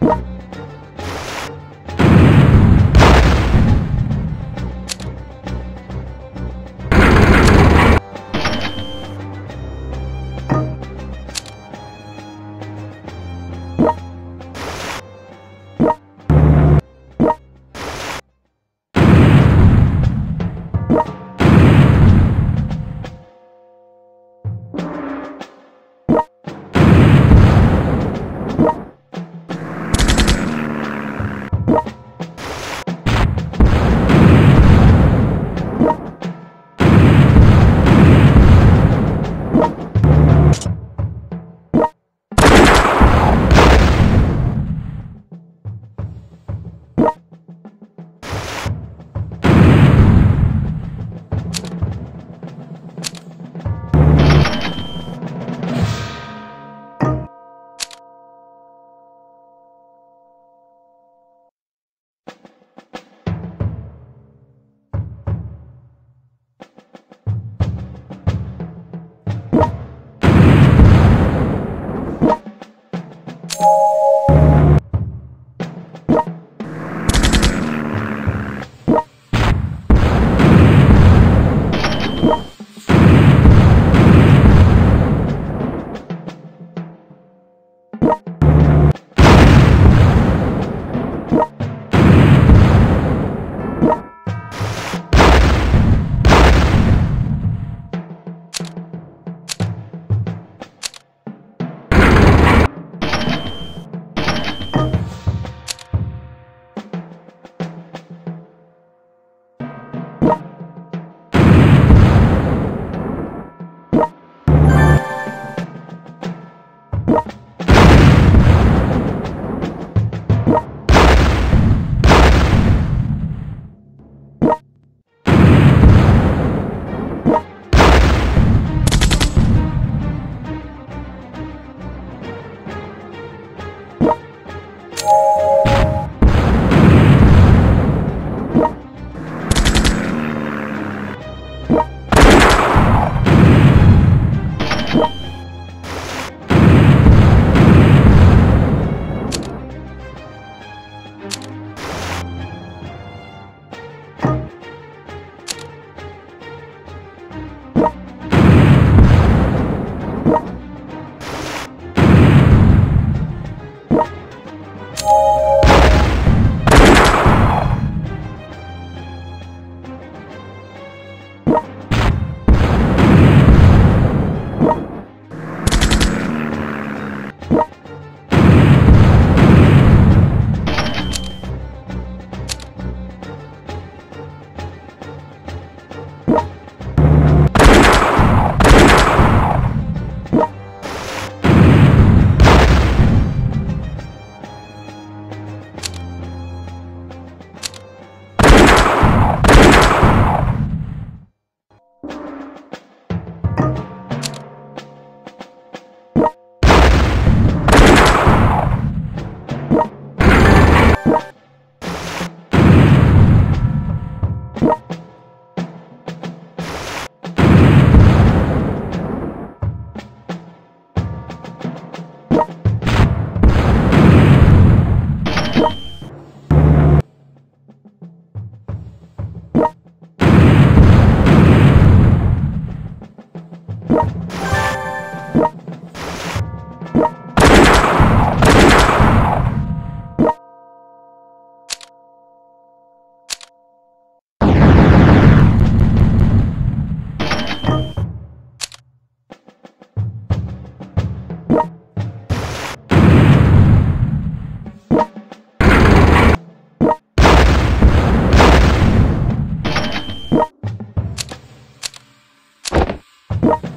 What? What? you